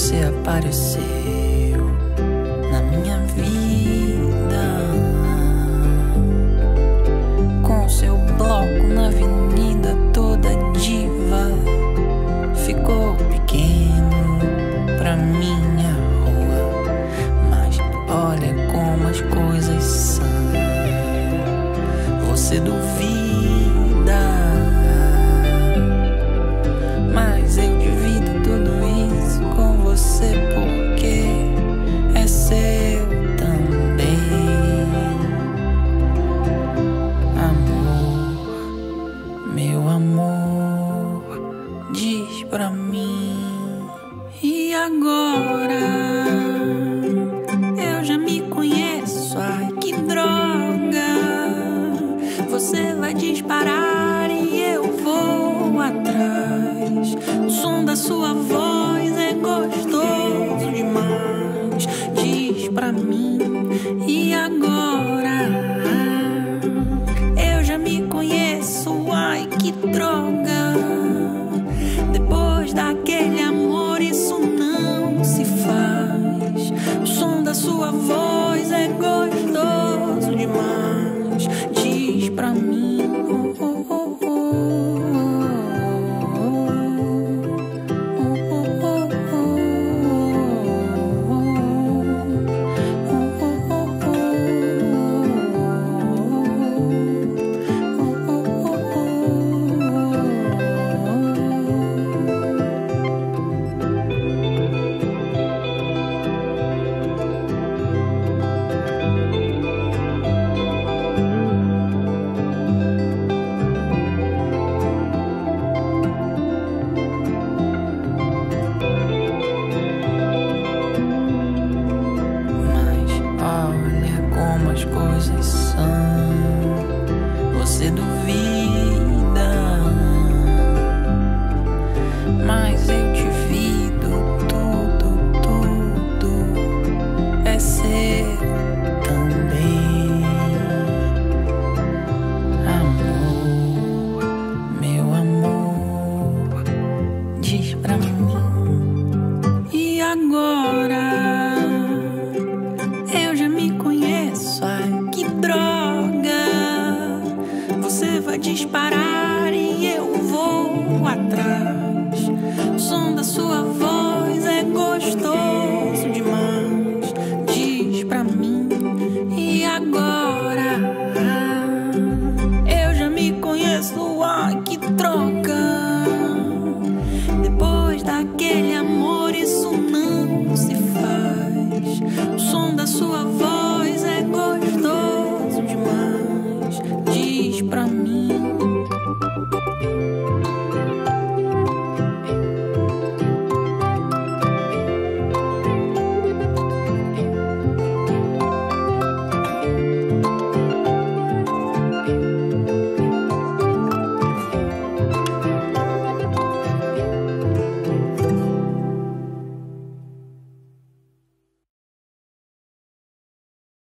você apareceu na minha vida. Com seu bloco na avenida toda diva, ficou pequeno pra minha rua. Mas olha como as coisas são. Você duvida. Agora? Eu já me conheço, ai que droga. Você vai disparar e eu vou atrás. O som da sua voz é gostoso demais. Diz pra mim, e agora? Pra mim. São. Você duvida, mas eu divido tudo, tudo é seu também. Amor, meu amor, diz pra mim. E agora? agora. Eu já me conheço, a que troca. Depois daquele.